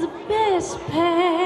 the best pair.